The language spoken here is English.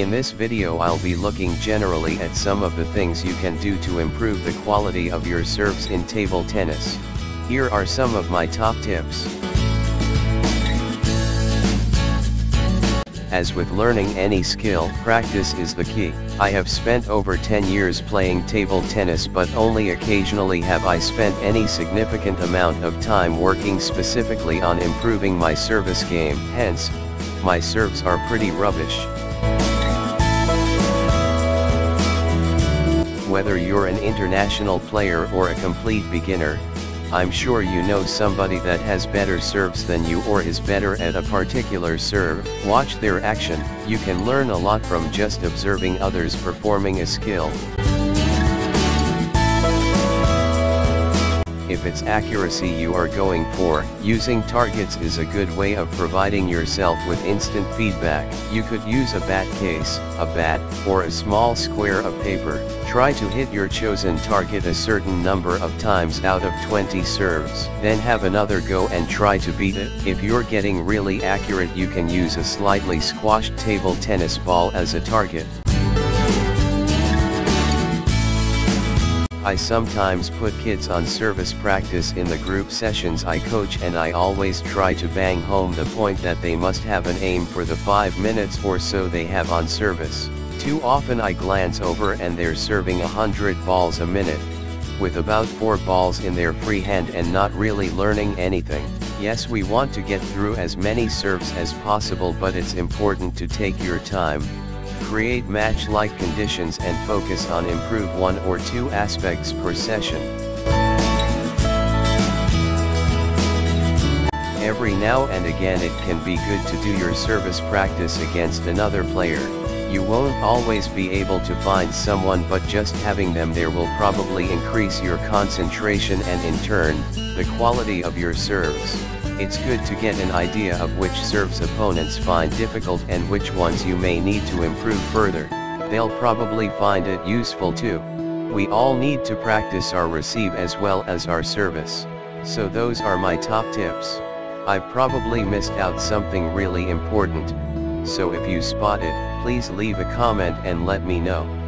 In this video I'll be looking generally at some of the things you can do to improve the quality of your serves in table tennis. Here are some of my top tips. As with learning any skill, practice is the key. I have spent over 10 years playing table tennis but only occasionally have I spent any significant amount of time working specifically on improving my service game. Hence, my serves are pretty rubbish. Whether you're an international player or a complete beginner, I'm sure you know somebody that has better serves than you or is better at a particular serve. Watch their action, you can learn a lot from just observing others performing a skill. If it's accuracy you are going for, using targets is a good way of providing yourself with instant feedback. You could use a bat case, a bat, or a small square of paper. Try to hit your chosen target a certain number of times out of 20 serves. Then have another go and try to beat it. If you're getting really accurate you can use a slightly squashed table tennis ball as a target. I sometimes put kids on service practice in the group sessions I coach and I always try to bang home the point that they must have an aim for the 5 minutes or so they have on service. Too often I glance over and they're serving 100 balls a minute, with about 4 balls in their free hand and not really learning anything. Yes we want to get through as many serves as possible but it's important to take your time, Create match-like conditions and focus on improve one or two aspects per session. Every now and again it can be good to do your service practice against another player. You won't always be able to find someone but just having them there will probably increase your concentration and in turn, the quality of your serves. It's good to get an idea of which serves opponents find difficult and which ones you may need to improve further, they'll probably find it useful too. We all need to practice our receive as well as our service. So those are my top tips. I probably missed out something really important, so if you spot it, please leave a comment and let me know.